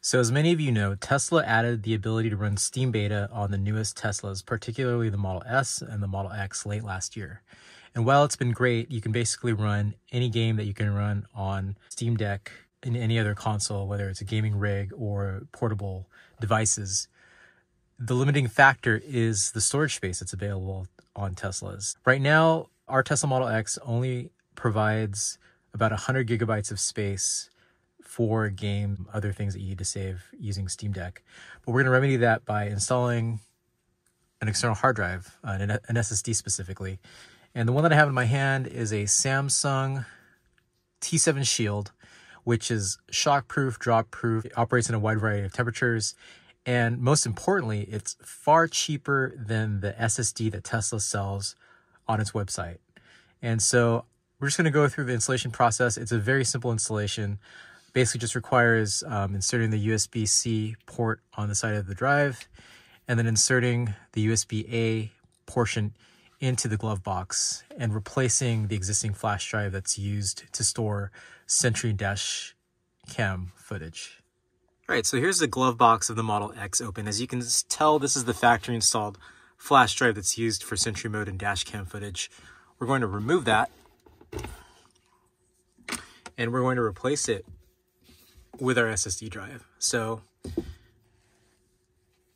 So as many of you know, Tesla added the ability to run Steam Beta on the newest Teslas, particularly the Model S and the Model X late last year. And while it's been great, you can basically run any game that you can run on Steam Deck in any other console, whether it's a gaming rig or portable devices. The limiting factor is the storage space that's available on Teslas. Right now, our Tesla Model X only provides about 100 gigabytes of space for game, other things that you need to save using Steam Deck. But we're going to remedy that by installing an external hard drive, uh, an, SSD specifically. And the one that I have in my hand is a Samsung T7 Shield, which is shockproof, drop-proof, it operates in a wide variety of temperatures, and most importantly, it's far cheaper than the SSD that Tesla sells on its website. And so we're just going to go through the installation process. It's a very simple installation basically just requires um, inserting the USB-C port on the side of the drive and then inserting the USB-A portion into the glove box and replacing the existing flash drive that's used to store Sentry dash cam footage. All right, so here's the glove box of the Model X open. As you can tell, this is the factory installed flash drive that's used for Sentry mode and dash cam footage. We're going to remove that and we're going to replace it with our SSD drive. So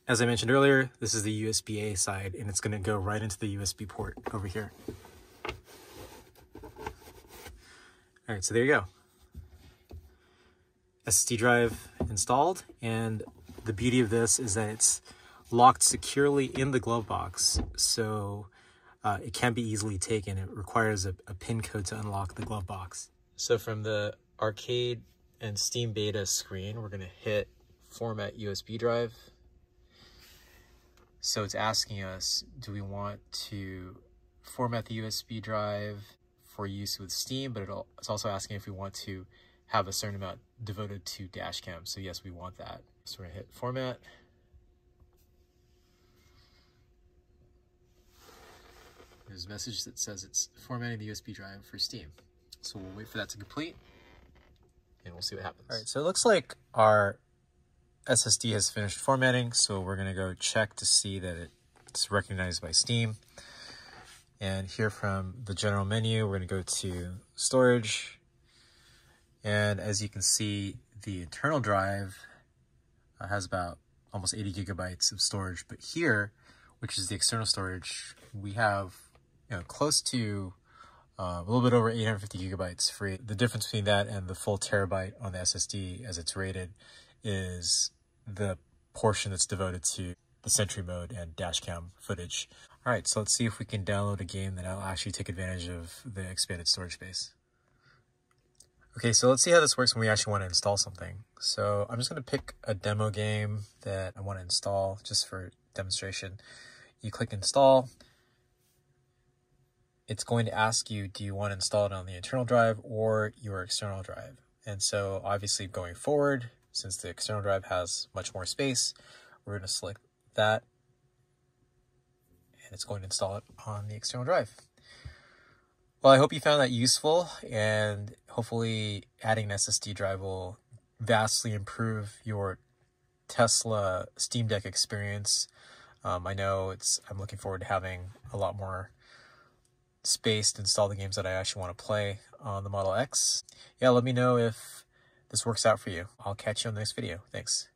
as I mentioned earlier, this is the USB-A side and it's going to go right into the USB port over here. All right, so there you go. SSD drive installed and the beauty of this is that it's locked securely in the glove box so uh, it can't be easily taken. It requires a, a pin code to unlock the glove box. So from the arcade and Steam Beta screen, we're to hit Format USB Drive. So it's asking us, do we want to format the USB drive for use with Steam, but it's also asking if we want to have a certain amount devoted to dashcam. So yes, we want that. So we're gonna hit format. There's a message that says it's formatting the USB drive for Steam. So we'll wait for that to complete and we'll see what happens. All right, so it looks like our SSD has finished formatting, so we're gonna go check to see that it's recognized by Steam. And here from the general menu, we're gonna go to storage. And as you can see, the internal drive uh, has about almost 80 gigabytes of storage, but here, which is the external storage, we have you know, close to uh, a little bit over 850 gigabytes free. The difference between that and the full terabyte on the SSD as it's rated is the portion that's devoted to the Sentry mode and dashcam footage. All right, so let's see if we can download a game that will actually take advantage of the expanded storage space. Okay, so let's see how this works when we actually want to install something. So I'm just going to pick a demo game that I want to install just for demonstration. You click install, it's going to ask you, do you want to install it on the internal drive or your external drive? And so obviously going forward, since the external drive has much more space, we're going to select that and it's going to install it on the external drive. Well, I hope you found that useful and hopefully adding an SSD drive will vastly improve your Tesla Steam Deck experience. Um, I know it's, I'm looking forward to having a lot more space to install the games that I actually want to play on the Model X. Yeah, let me know if this works out for you. I'll catch you on the next video. Thanks.